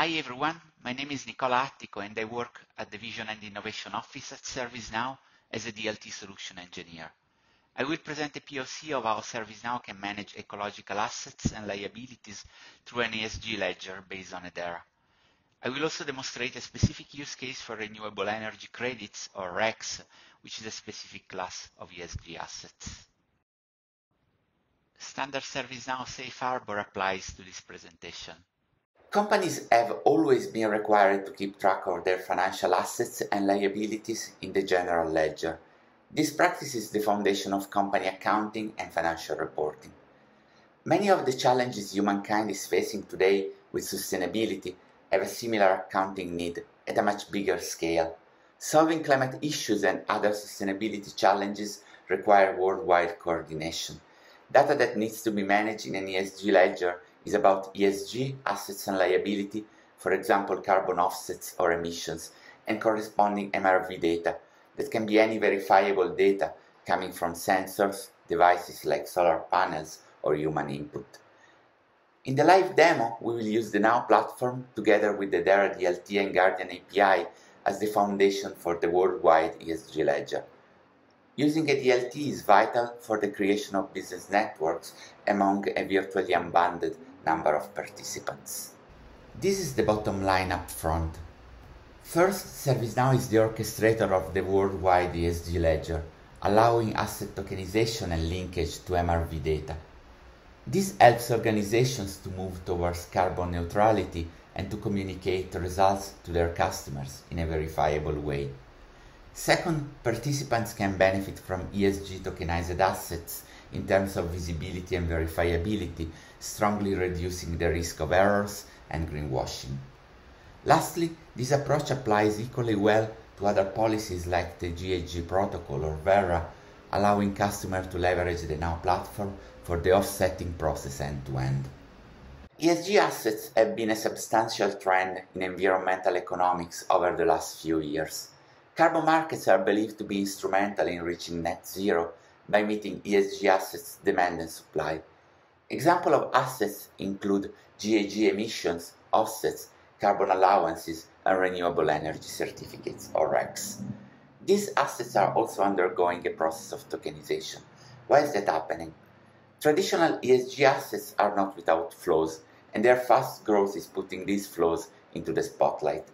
Hi everyone, my name is Nicola Attico and I work at the Vision and Innovation Office at ServiceNow as a DLT solution engineer. I will present a POC of how ServiceNow can manage ecological assets and liabilities through an ESG ledger based on Hedera. I will also demonstrate a specific use case for renewable energy credits or RECs, which is a specific class of ESG assets. Standard ServiceNow Safe Harbor applies to this presentation. Companies have always been required to keep track of their financial assets and liabilities in the general ledger. This practice is the foundation of company accounting and financial reporting. Many of the challenges humankind is facing today with sustainability have a similar accounting need at a much bigger scale. Solving climate issues and other sustainability challenges require worldwide coordination. Data that needs to be managed in an ESG ledger is about ESG assets and liability, for example carbon offsets or emissions, and corresponding MRV data that can be any verifiable data coming from sensors, devices like solar panels or human input. In the live demo, we will use the Now platform together with the Hedera DLT and Guardian API as the foundation for the worldwide ESG ledger. Using a DLT is vital for the creation of business networks among a virtually unbounded number of participants. This is the bottom line up front. First, ServiceNow is the orchestrator of the worldwide ESG ledger, allowing asset tokenization and linkage to MRV data. This helps organizations to move towards carbon neutrality and to communicate results to their customers in a verifiable way. Second, participants can benefit from ESG tokenized assets in terms of visibility and verifiability, strongly reducing the risk of errors and greenwashing. Lastly, this approach applies equally well to other policies like the GHG protocol or Verra, allowing customers to leverage the Now platform for the offsetting process end-to-end. ESG assets have been a substantial trend in environmental economics over the last few years. Carbon markets are believed to be instrumental in reaching net zero by meeting ESG assets demand and supply. Examples of assets include GHG emissions, offsets, carbon allowances, and renewable energy certificates, or RECs. These assets are also undergoing a process of tokenization. Why is that happening? Traditional ESG assets are not without flaws, and their fast growth is putting these flaws into the spotlight.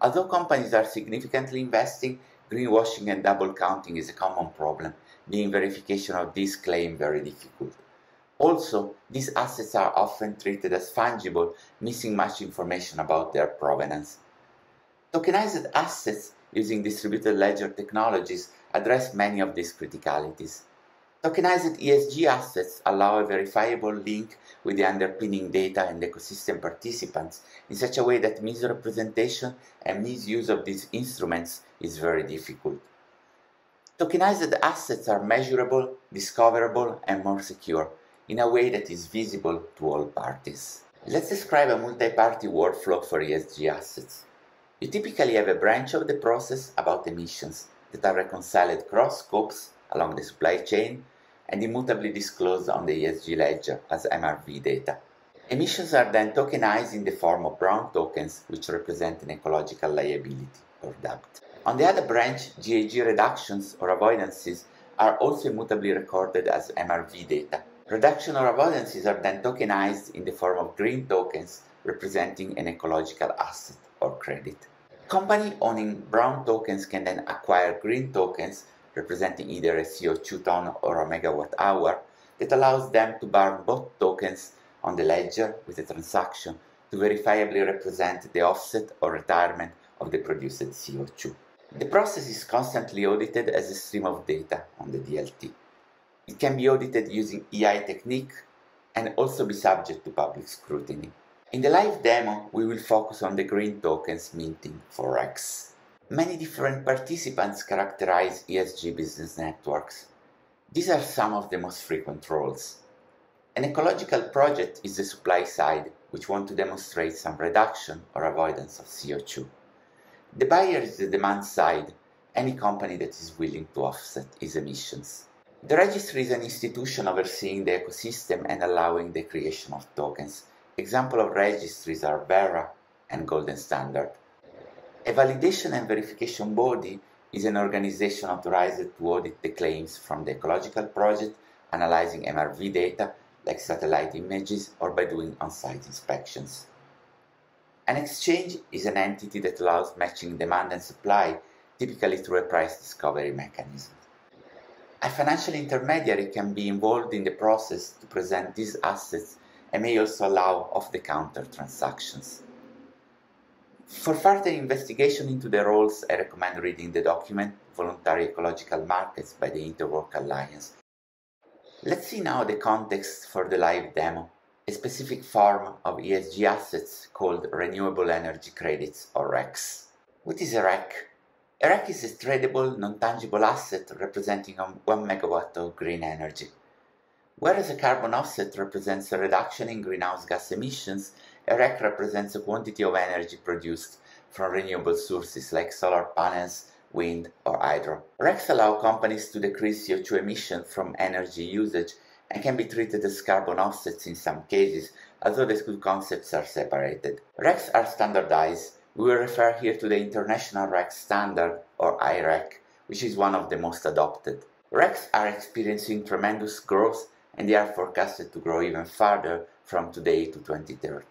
Although companies are significantly investing, greenwashing and double counting is a common problem, being verification of this claim very difficult. Also, these assets are often treated as fungible, missing much information about their provenance. Tokenized assets using distributed ledger technologies address many of these criticalities. Tokenized ESG assets allow a verifiable link with the underpinning data and ecosystem participants in such a way that misrepresentation and misuse of these instruments is very difficult. Tokenized assets are measurable, discoverable, and more secure in a way that is visible to all parties. Let's describe a multi-party workflow for ESG assets. You typically have a branch of the process about emissions that are reconciled cross scopes along the supply chain and immutably disclosed on the ESG ledger as MRV data. Emissions are then tokenized in the form of brown tokens, which represent an ecological liability or debt. On the other branch, GHG reductions or avoidances are also immutably recorded as MRV data. Reduction or avoidances are then tokenized in the form of green tokens representing an ecological asset or credit. Company owning brown tokens can then acquire green tokens representing either a CO2 ton or a megawatt hour, that allows them to burn both tokens on the ledger with a transaction to verifiably represent the offset or retirement of the produced CO2. The process is constantly audited as a stream of data on the DLT. It can be audited using EI technique and also be subject to public scrutiny. In the live demo, we will focus on the green tokens minting for RECs. Many different participants characterize ESG business networks. These are some of the most frequent roles. An ecological project is the supply side, which want to demonstrate some reduction or avoidance of CO2. The buyer is the demand side, any company that is willing to offset its emissions. The registry is an institution overseeing the ecosystem and allowing the creation of tokens. Example of registries are Verra and golden standard. A validation and verification body is an organization authorized to audit the claims from the ecological project, analyzing MRV data like satellite images or by doing on-site inspections. An exchange is an entity that allows matching demand and supply, typically through a price discovery mechanism. A financial intermediary can be involved in the process to present these assets and may also allow off-the-counter transactions. For further investigation into the roles, I recommend reading the document Voluntary Ecological Markets by the Interwork Alliance. Let's see now the context for the live demo, a specific form of ESG assets called Renewable Energy Credits or RECs. What is a REC? A REC is a tradable, non-tangible asset representing 1 megawatt of green energy. Whereas a carbon offset represents a reduction in greenhouse gas emissions, a REC represents a quantity of energy produced from renewable sources like solar panels, wind, or hydro. RECs allow companies to decrease CO2 emissions from energy usage and can be treated as carbon offsets in some cases, although the two concepts are separated. RECs are standardized. We will refer here to the International REC Standard, or IREC, which is one of the most adopted. RECs are experiencing tremendous growth and they are forecasted to grow even further from today to 2030.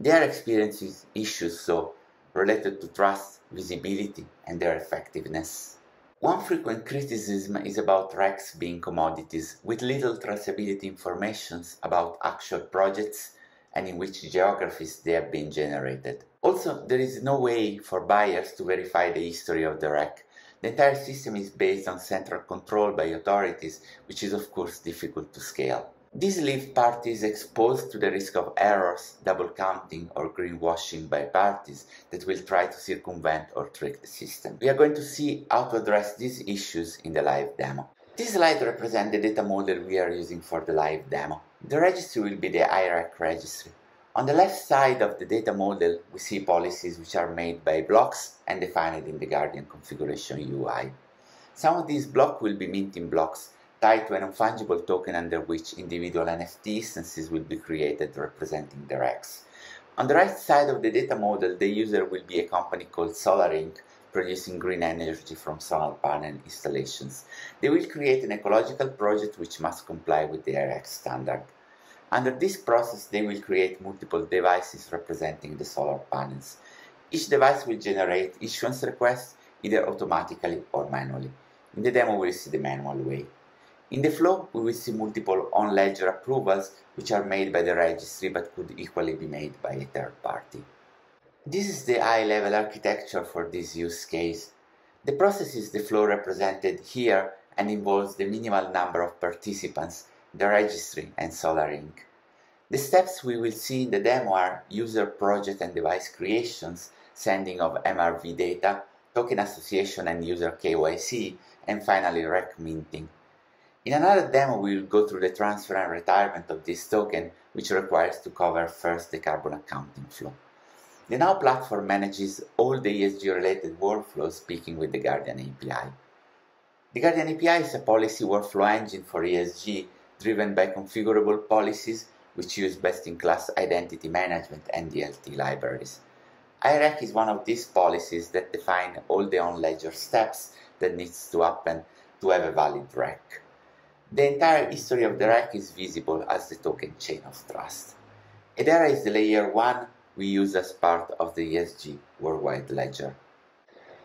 They are experiencing issues so related to trust, visibility, and their effectiveness. One frequent criticism is about RECs being commodities with little traceability information about actual projects and in which geographies they have been generated. Also, there is no way for buyers to verify the history of the REC. The entire system is based on central control by authorities, which is of course difficult to scale. This leaves parties exposed to the risk of errors, double counting, or greenwashing by parties that will try to circumvent or trick the system. We are going to see how to address these issues in the live demo. This slide represents the data model we are using for the live demo. The registry will be the IREC registry. On the left side of the data model, we see policies which are made by blocks and defined in the Guardian configuration UI. Some of these blocks will be minting blocks tied to an non-fungible token under which individual NFT instances will be created representing the RECs. On the right side of the data model, the user will be a company called SolarInc, producing green energy from solar panel installations. They will create an ecological project which must comply with the IREC standard. Under this process, they will create multiple devices representing the solar panels. Each device will generate issuance requests either automatically or manually. In the demo, we'll see the manual way. In the flow, we will see multiple on-ledger approvals which are made by the registry but could equally be made by a third party. This is the high-level architecture for this use case. The process is the flow represented here and involves the minimal number of participants, the registry and SolarInc. The steps we will see in the demo are user project and device creations, sending of MRV data, token association and user KYC, and finally REC minting. In another demo, we will go through the transfer and retirement of this token, which requires to cover first the carbon accounting flow. The Now platform manages all the ESG-related workflows speaking with the Guardian API. The Guardian API is a policy workflow engine for ESG driven by configurable policies which use best-in-class identity management and DLT libraries. IREC is one of these policies that define all the on-ledger steps that needs to happen to have a valid REC. The entire history of the REC is visible as the token chain of trust. Hedera is the layer 1 we use as part of the ESG worldwide ledger.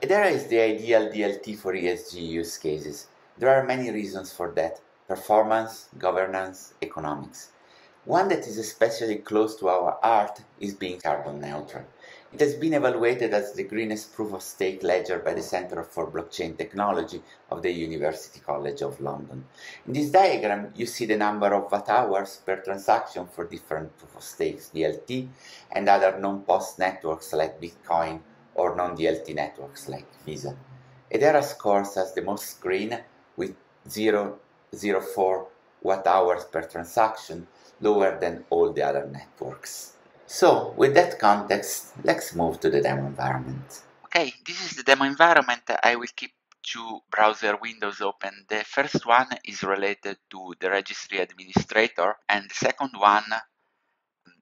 Hedera is the ideal DLT for ESG use cases. There are many reasons for that performance, governance, economics. One that is especially close to our heart is being carbon neutral. It has been evaluated as the greenest proof of stake ledger by the Centre for Blockchain Technology of the University College of London. In this diagram, you see the number of watt hours per transaction for different proof of stakes, DLT, and other non-POS networks like Bitcoin or non-DLT networks like Visa. Hedera scores as the most green with 0.04 watt hours per transaction, lower than all the other networks. So, with that context, let's move to the demo environment. Okay, this is the demo environment. I will keep two browser windows open. The first one is related to the registry administrator, and the second one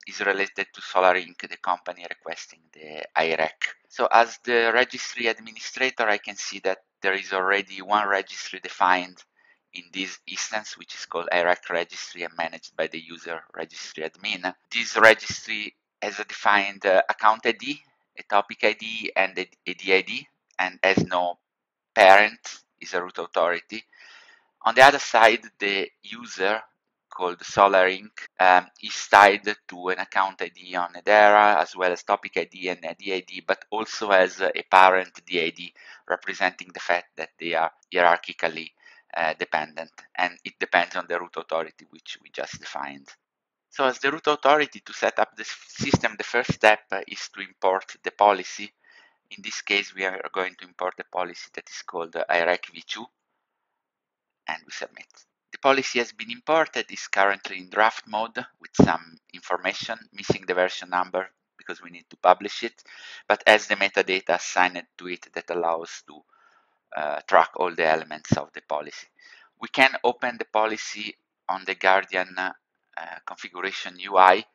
is related to Solar Inc., the company requesting the IREC. So as the registry administrator, I can see that there is already one registry defined in this instance, which is called IREC registry and managed by the user registry admin. This registry has a defined uh, account ID, a topic ID, and a, a DID, and has no parent, is a root authority. On the other side, the user called Solar Inc. Um, is tied to an account ID on Hedera as well as topic ID and DID, but also has a parent DID representing the fact that they are hierarchically uh, dependent and it depends on the root authority which we just defined. So as the root authority to set up the system, the first step is to import the policy. In this case, we are going to import a policy that is called IREC v2 and we submit. The policy has been imported, is currently in draft mode with some information, missing the version number because we need to publish it, but has the metadata assigned to it that allows to uh, track all the elements of the policy. We can open the policy on the Guardian uh, configuration UI,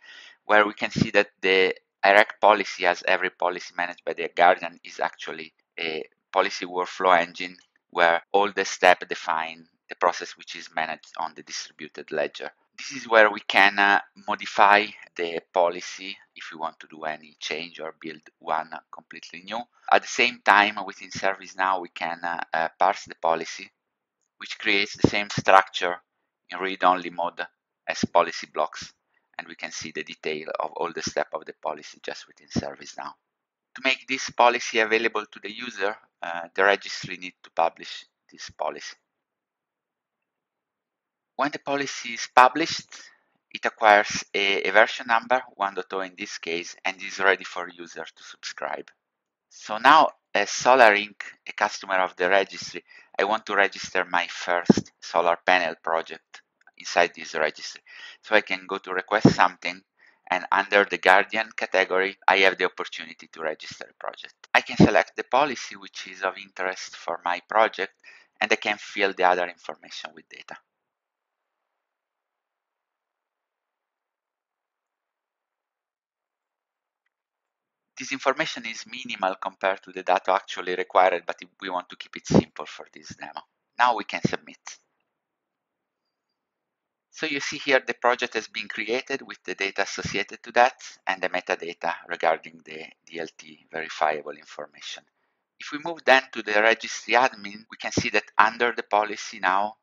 where we can see that the IREC policy, as every policy managed by the Guardian, is actually a policy workflow engine where all the steps define the process which is managed on the distributed ledger. This is where we can uh, modify the policy if we want to do any change or build one completely new. At the same time, within ServiceNow, we can uh, uh, parse the policy, which creates the same structure in read-only mode as policy blocks. And we can see the detail of all the steps of the policy just within ServiceNow. To make this policy available to the user, uh, the registry needs to publish this policy. When the policy is published, it acquires a, a version number, 1.0 in this case, and is ready for users to subscribe. So now, as Solar Inc., a customer of the registry, I want to register my first solar panel project inside this registry. So I can go to request something and under the Guardian category, I have the opportunity to register a project. I can select the policy which is of interest for my project and I can fill the other information with data. This information is minimal compared to the data actually required, but we want to keep it simple for this demo. Now we can submit. So you see here the project has been created with the data associated to that and the metadata regarding the DLT verifiable information. If we move then to the registry admin, we can see that under the policy now,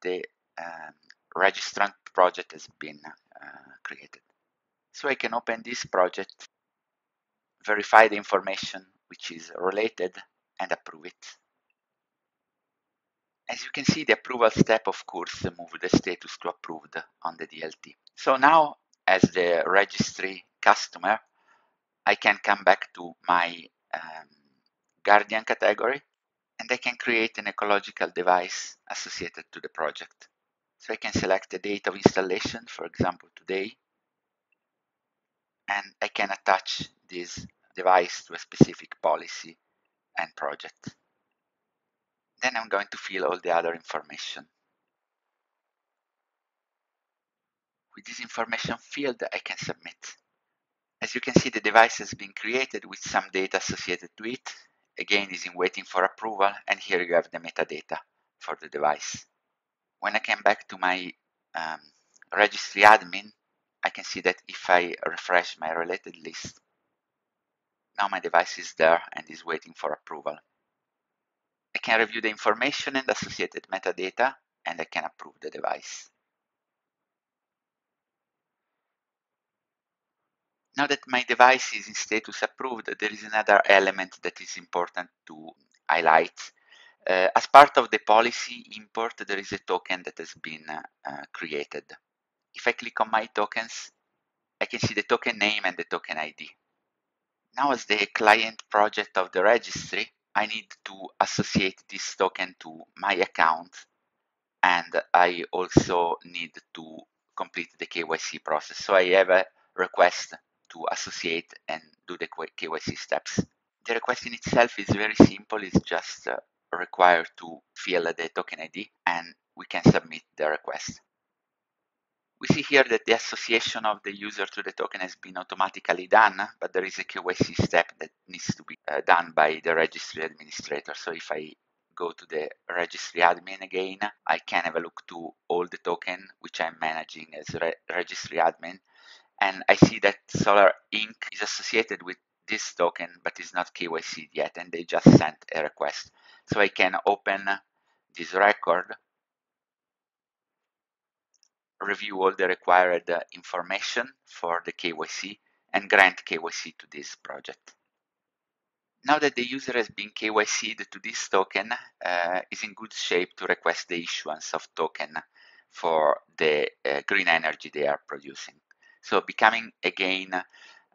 the um, registrant project has been uh, created. So I can open this project verify the information which is related and approve it. As you can see, the approval step, of course, moved the status to approved on the DLT. So now, as the registry customer, I can come back to my um, Guardian category and I can create an ecological device associated to the project. So I can select the date of installation, for example, today, and I can attach this device to a specific policy and project. Then I'm going to fill all the other information. With this information filled, I can submit. As you can see, the device has been created with some data associated to it. Again, is in waiting for approval, and here you have the metadata for the device. When I came back to my um, registry admin, I can see that if I refresh my related list, now my device is there and is waiting for approval. I can review the information and associated metadata and I can approve the device. Now that my device is in status approved, there is another element that is important to highlight. Uh, as part of the policy import, there is a token that has been uh, created. If I click on my tokens, I can see the token name and the token ID. Now as the client project of the registry, I need to associate this token to my account and I also need to complete the KYC process. So I have a request to associate and do the KYC steps. The request in itself is very simple. It's just uh, required to fill the token ID and we can submit the request. We see here that the association of the user to the token has been automatically done, but there is a KYC step that needs to be uh, done by the registry administrator. So if I go to the registry admin again, I can have a look to all the token which I'm managing as re registry admin. And I see that Solar Inc. is associated with this token, but is not KYC yet, and they just sent a request. So I can open this record review all the required uh, information for the KYC and grant KYC to this project. Now that the user has been KYC'd to this token, uh, is in good shape to request the issuance of token for the uh, green energy they are producing. So becoming again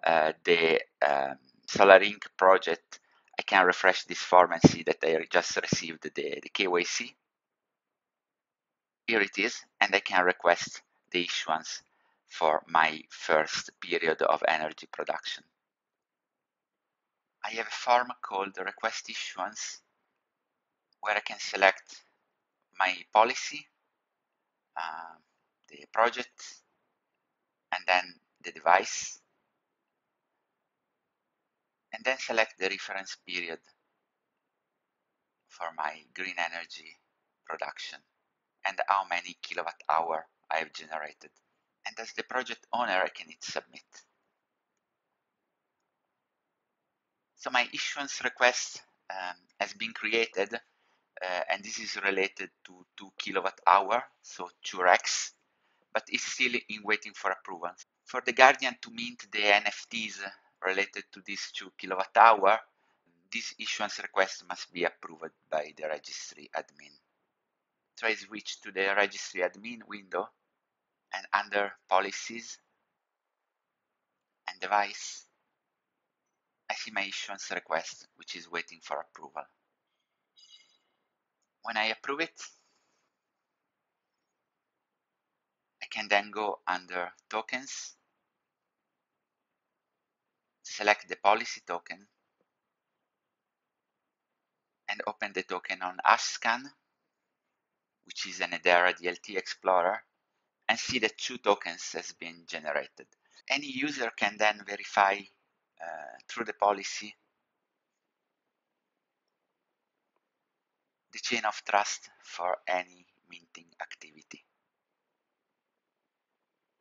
uh, the um, Solar Inc. project, I can refresh this form and see that I just received the, the KYC here it is, and I can request the issuance for my first period of energy production. I have a form called request issuance where I can select my policy, uh, the project, and then the device, and then select the reference period for my green energy production and how many kilowatt hour I have generated. And as the project owner, I can hit submit. So my issuance request um, has been created uh, and this is related to 2 kilowatt hour, so 2 RECs, but it's still in waiting for approval. For the Guardian to mint the NFTs related to this 2 kilowatt hour, this issuance request must be approved by the registry admin. I switch to the registry admin window and under policies and device, I see my issuance request, which is waiting for approval. When I approve it, I can then go under tokens, select the policy token, and open the token on HashScan which is an Hedera DLT Explorer, and see that two tokens has been generated. Any user can then verify uh, through the policy the chain of trust for any minting activity.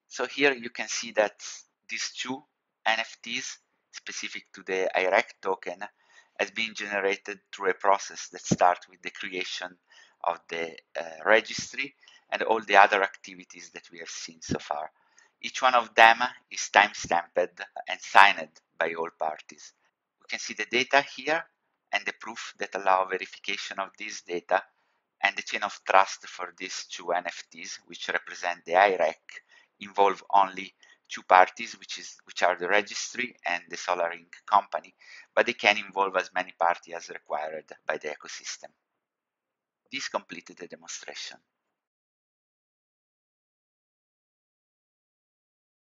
So here you can see that these two NFTs specific to the IREC token has been generated through a process that starts with the creation of the uh, registry and all the other activities that we have seen so far. Each one of them is time-stamped and signed by all parties. We can see the data here and the proof that allow verification of this data and the chain of trust for these two NFTs, which represent the IREC, involve only two parties, which is which are the registry and the Solar Inc. company, but they can involve as many parties as required by the ecosystem. This completed the demonstration.